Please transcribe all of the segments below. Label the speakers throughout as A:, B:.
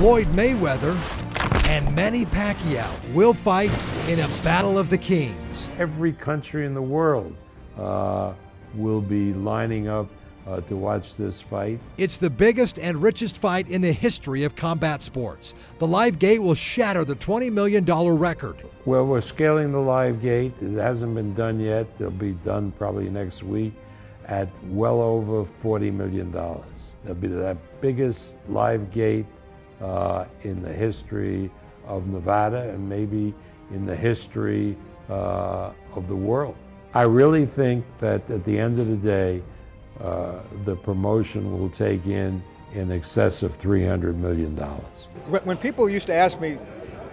A: Floyd Mayweather and Manny Pacquiao will fight in a battle of the kings.
B: Every country in the world uh, will be lining up uh, to watch this fight.
A: It's the biggest and richest fight in the history of combat sports. The live gate will shatter the $20 million record.
B: Well, we're scaling the live gate. It hasn't been done yet. It'll be done probably next week at well over $40 million. It'll be the biggest live gate uh, in the history of Nevada and maybe in the history uh, of the world. I really think that at the end of the day, uh, the promotion will take in in excess of $300 million.
C: When people used to ask me,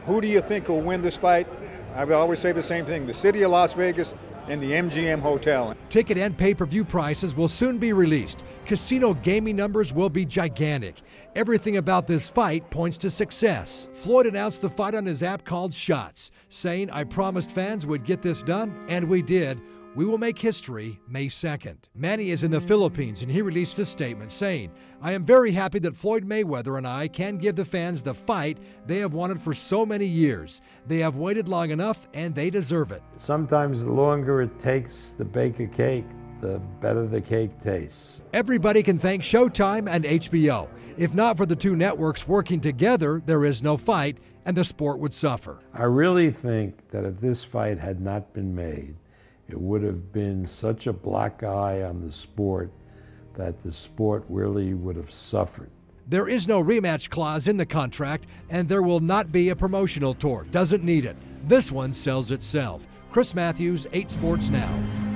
C: who do you think will win this fight? I would always say the same thing, the city of Las Vegas and the MGM Hotel.
A: Ticket and pay per view prices will soon be released. Casino gaming numbers will be gigantic. Everything about this fight points to success. Floyd announced the fight on his app called Shots, saying, I promised fans we'd get this done, and we did. We will make history May 2nd. Manny is in the Philippines and he released a statement saying, I am very happy that Floyd Mayweather and I can give the fans the fight they have wanted for so many years. They have waited long enough and they deserve it.
B: Sometimes the longer it takes to bake a cake, the better the cake tastes.
A: Everybody can thank Showtime and HBO. If not for the two networks working together, there is no fight and the sport would suffer.
B: I really think that if this fight had not been made, it would have been such a black eye on the sport that the sport really would have suffered.
A: There is no rematch clause in the contract, and there will not be a promotional tour. Doesn't need it. This one sells itself. Chris Maathuis, 8 Sports Now.